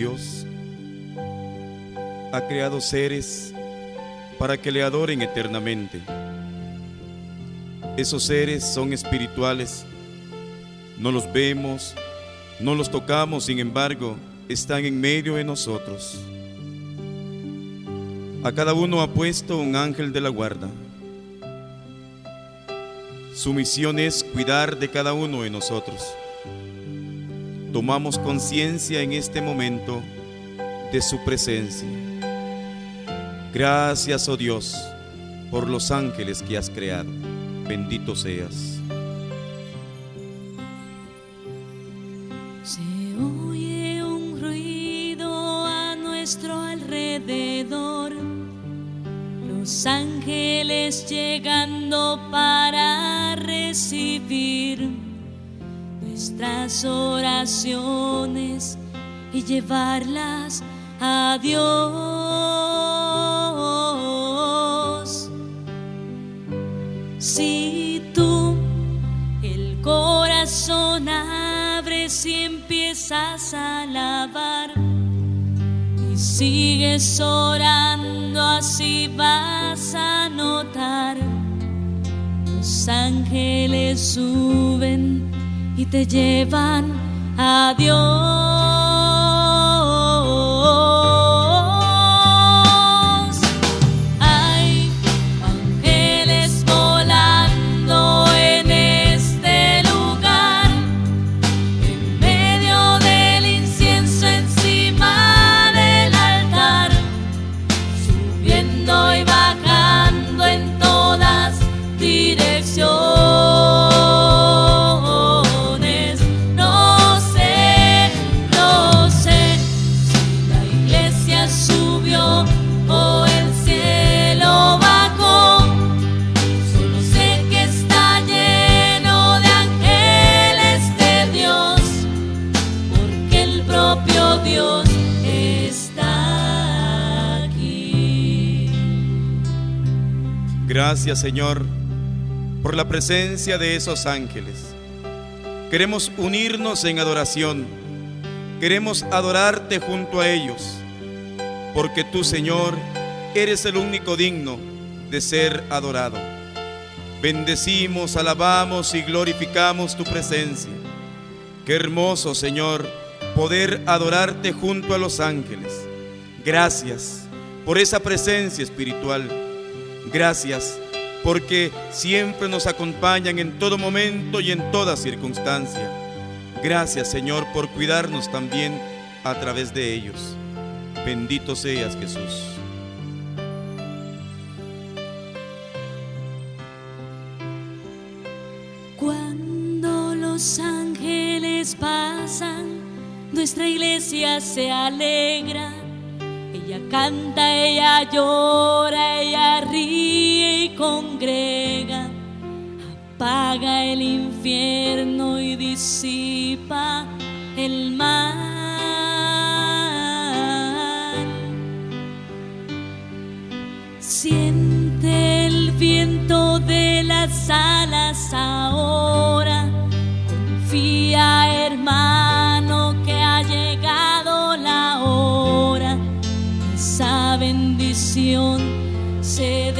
Dios ha creado seres para que le adoren eternamente. Esos seres son espirituales. No los vemos, no los tocamos, sin embargo, están en medio de nosotros. A cada uno ha puesto un ángel de la guarda. Su misión es cuidar de cada uno de nosotros. Tomamos conciencia en este momento de su presencia. Gracias, oh Dios, por los ángeles que has creado. Bendito seas. Se oye un ruido a nuestro alrededor, los ángeles llegando para recibir nuestras oraciones y llevarlas a Dios. Si tú el corazón abres y empiezas a alabar y sigues orando, así vas a notar. Los ángeles suben y te llevan a Dios. Gracias, Señor, por la presencia de esos ángeles. Queremos unirnos en adoración. Queremos adorarte junto a ellos, porque tú, Señor, eres el único digno de ser adorado. Bendecimos, alabamos y glorificamos tu presencia. Qué hermoso, Señor, poder adorarte junto a los ángeles. Gracias por esa presencia espiritual. Gracias porque siempre nos acompañan en todo momento y en toda circunstancia. Gracias, Señor, por cuidarnos también a través de ellos. Bendito seas, Jesús. Cuando los ángeles pasan, nuestra iglesia se alegra. Ella canta, ella llora, ella ríe y congrega. Apaga el infierno y disipa el mal. Siente el viento de las alas ahora. Bendición se